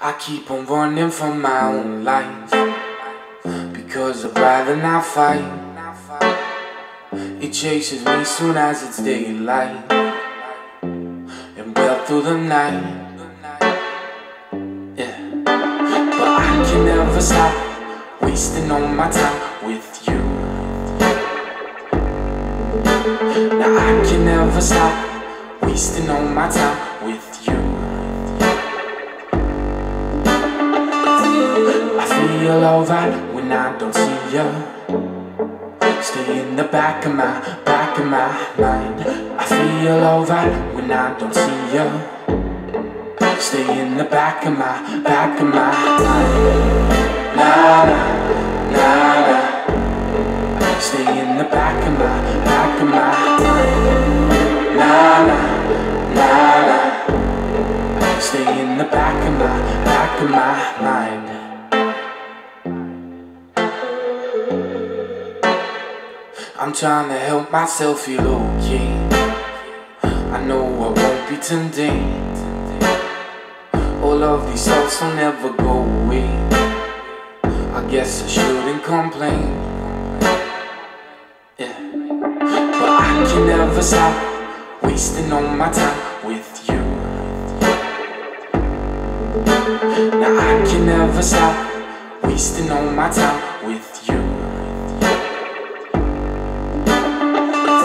I keep on running from my own life. Because I'd rather not fight It chases me soon as it's daylight. And well through the night Yeah. But I can never stop Wasting all my time with you. Now I can never stop Wasting all my time feel alright when I don't see you Stay in the back of my, back of my mind. I feel alright when I don't see you Stay in the back of my, back of my mind. Nah, nah, nah, nah. Stay in the back of my, back of my mind. Nah, nah, nah, nah. Stay in the back of my, back of my mind I'm trying to help myself feel okay I know I won't be today All of these thoughts will never go away. I guess I shouldn't complain. Yeah. But I can never stop Wasting all my time with you. Now I can never stop Wasting all my time with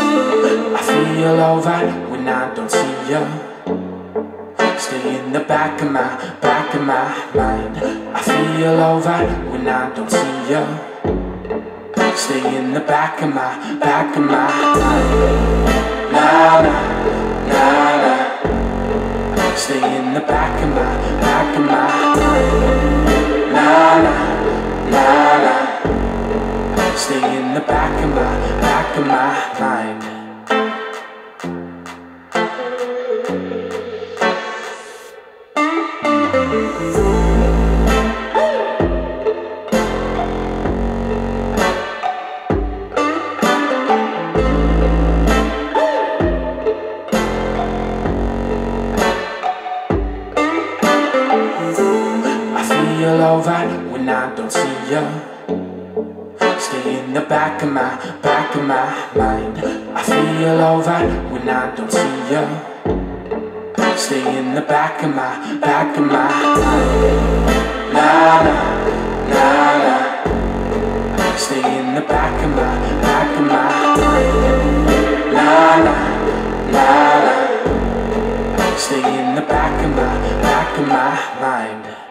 you feel alright when I don't see you Stay in the back of my, back of my mind. I feel alright when I don't see you Stay in the back of my, back of my mind. Nah, nah, my mind I feel alright when I don't see you in the back of my, back of my mind. I feel alright when I don't see you Stay in the back of my, back of my mind. Nah, nah, nah, nah. Stay in the back of my, back of my mind. Nah, nah, nah, nah. Stay in the back of my, back of my mind